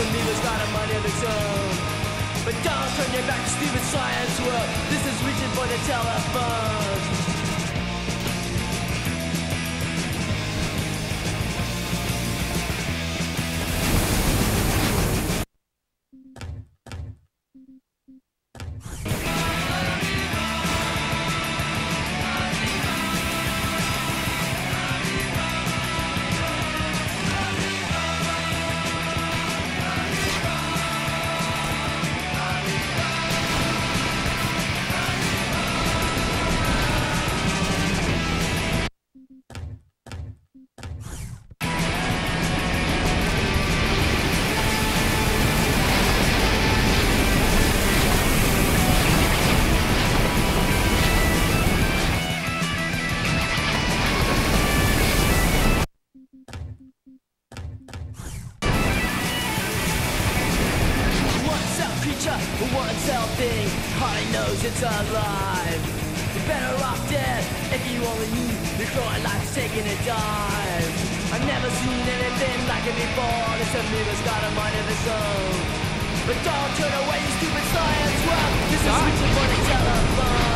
it before. This amoeba's a of its own. But don't turn your back to stupid science world. This is reaching for the telephone. It's alive. You're better off dead if you only knew your growing life's taking a dive. I've never seen anything like it before. This amoeba's got a mind of its own. But don't turn away, you stupid science world. This is reaching for the telephone.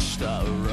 touch the.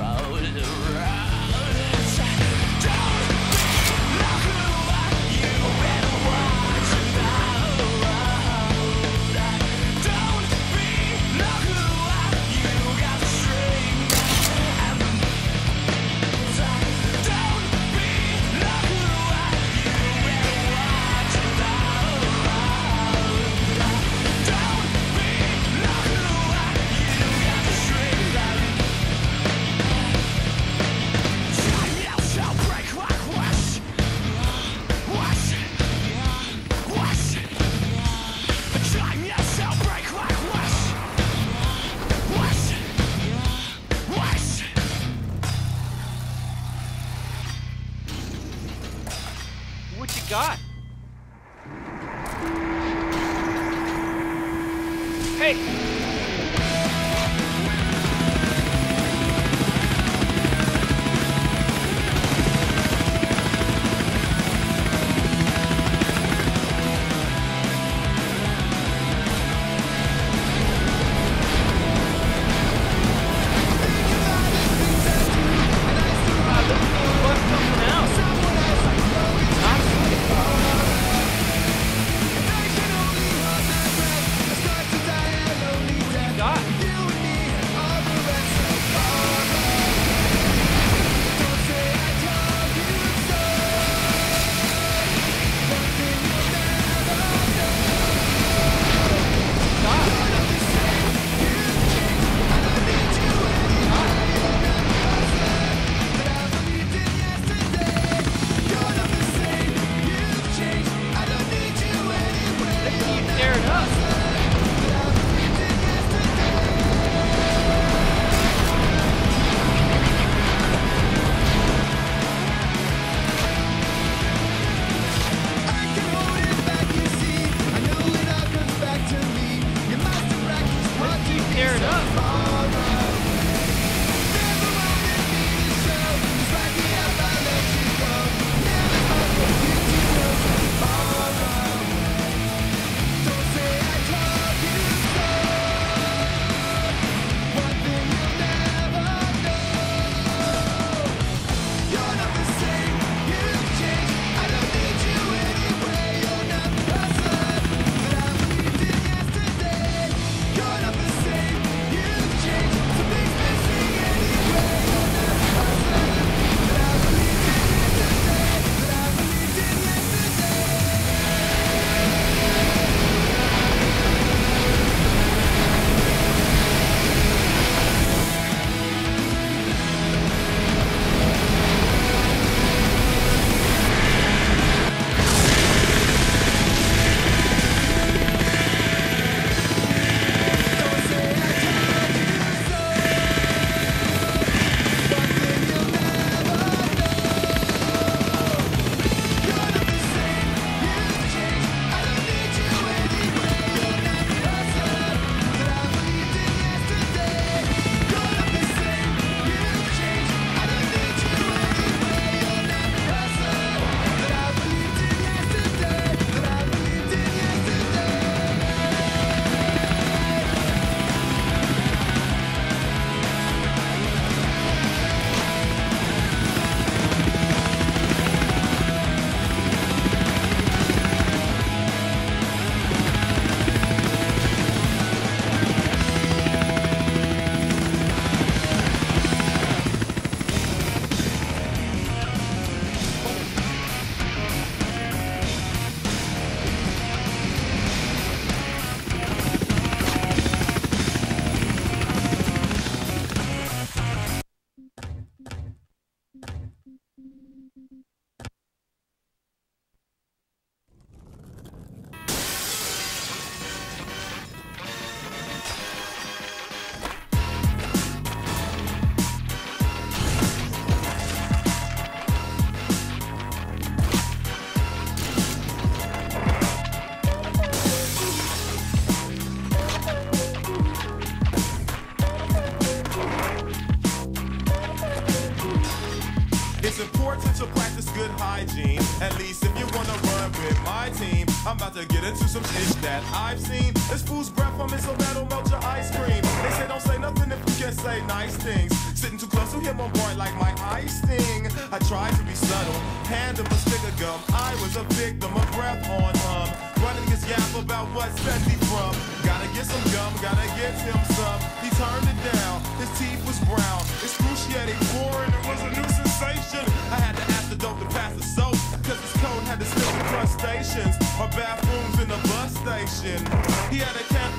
It's important to practice good hygiene. At least if you wanna run with my team. I'm about to get into some shit that I've seen. This fool's breath from it, so that'll melt your ice cream. They say don't say nothing if you can't say nice things. Sitting too close to him on board like my ice sting. I tried to be subtle, hand him a stick of gum. I was a victim of breath on him. Running his yap about what set he from. Gotta get some gum, gotta get him some. He turned it down, his teeth was brown. Excruciating, boring, it was a new sensation. I had to ask the dope to pass the soap, cause his coat had to the stiff crustaceans. Or bathrooms in the bus station. He had a cat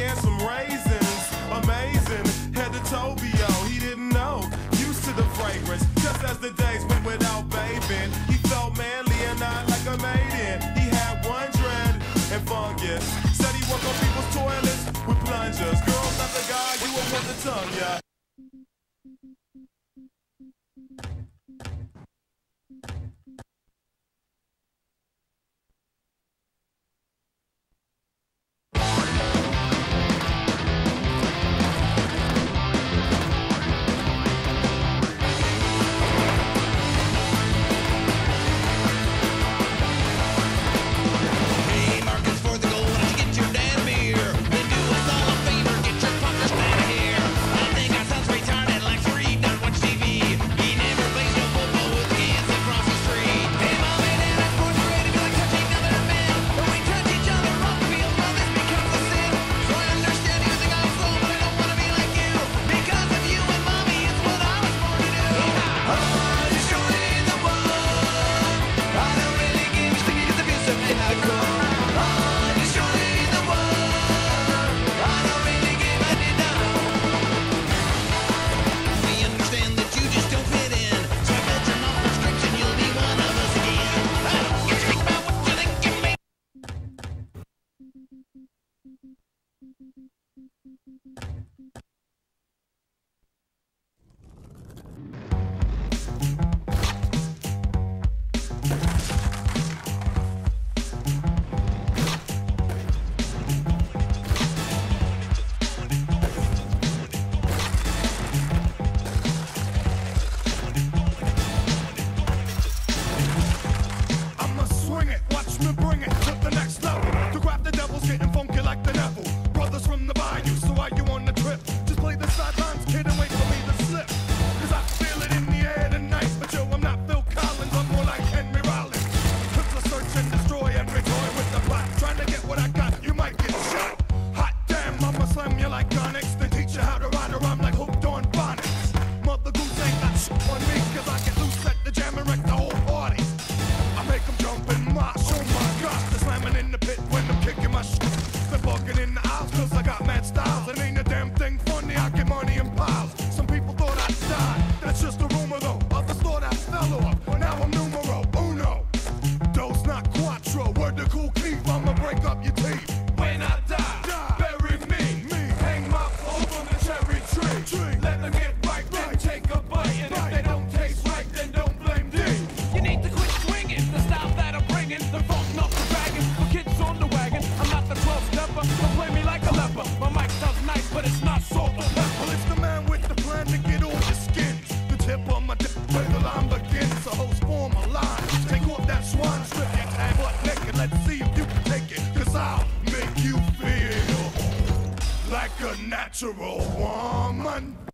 and some raisins. Amazing, head to Tobio, he didn't know. Used to the fragrance, just as the days went without bathing. He felt manly and not like a maiden. He had one dread and fungus. Said he worked on people's the tongue, yeah. Natural woman.